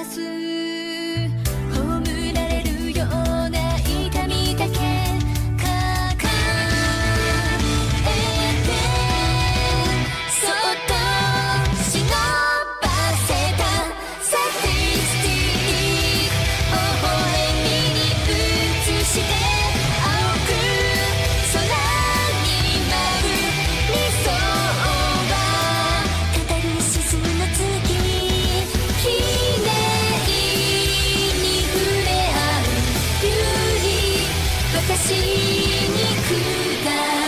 ですしに行く